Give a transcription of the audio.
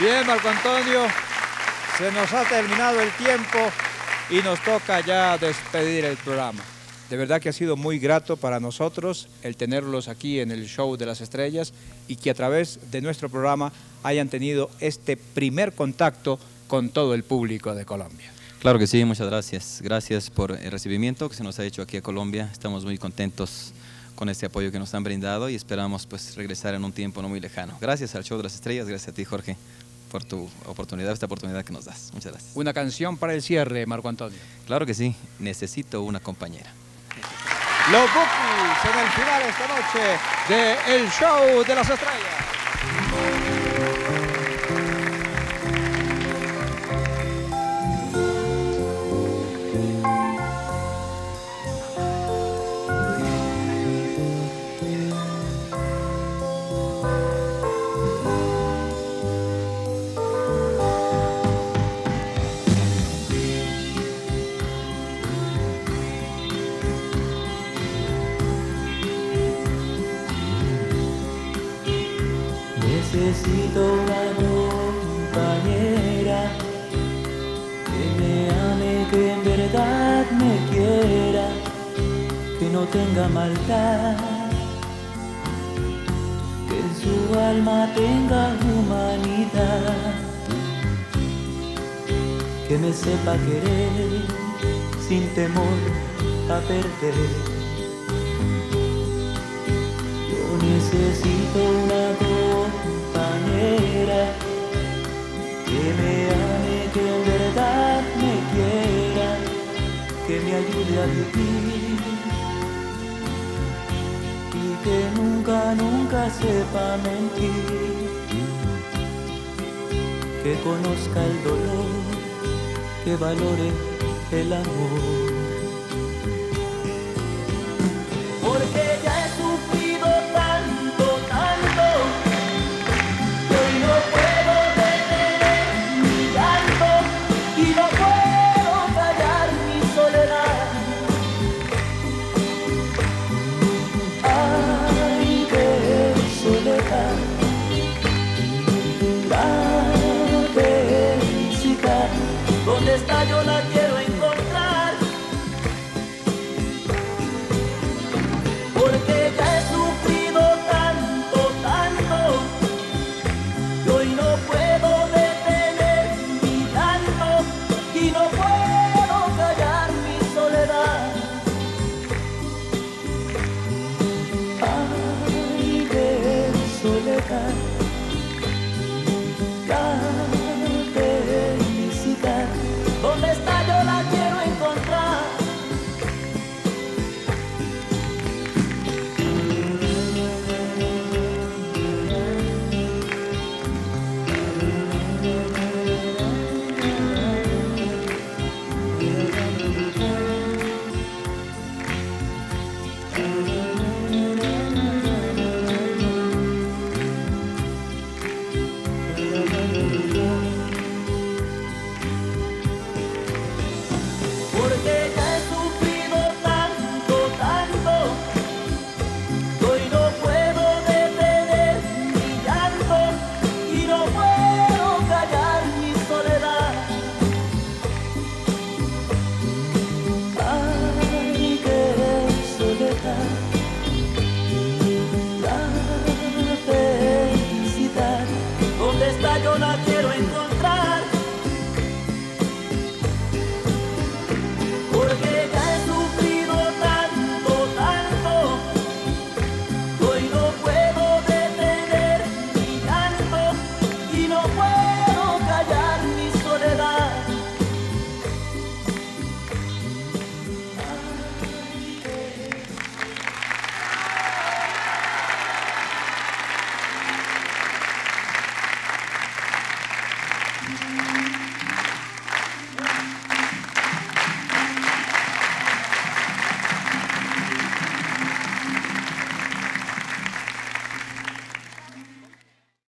Bien, Marco Antonio, se nos ha terminado el tiempo y nos toca ya despedir el programa. De verdad que ha sido muy grato para nosotros el tenerlos aquí en el Show de las Estrellas y que a través de nuestro programa hayan tenido este primer contacto con todo el público de Colombia. Claro que sí, muchas gracias. Gracias por el recibimiento que se nos ha hecho aquí a Colombia. Estamos muy contentos con este apoyo que nos han brindado y esperamos pues regresar en un tiempo no muy lejano. Gracias al Show de las Estrellas, gracias a ti Jorge por tu oportunidad, esta oportunidad que nos das. Muchas gracias. Una canción para el cierre, Marco Antonio. Claro que sí, necesito una compañera. Los Bookies en el final esta noche de El Show de las Estrellas. Necesito una compañera que me ame, que en verdad me quiera, que no tenga maldad, que en su alma tenga humanidad, que me sepa querer sin temor a perder. Yo necesito una compañera que me ame, que en verdad me quiera, que me ayude a vivir y que nunca, nunca sepa mentir, que conozca el dolor, que valore el amor. ¿Dónde está yo la Rock. La felicidad, ¿dónde está yo la quiero encontrar?